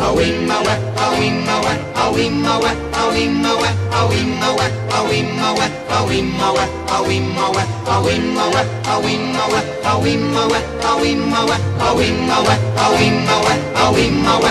Awing my wet, awing my wet awimmawe awimmawe awimmawe awimmawe awimmawe awimmawe awimmawe awimmawe awimmawe awimmawe awimmawe awimmawe awimmawe awimmawe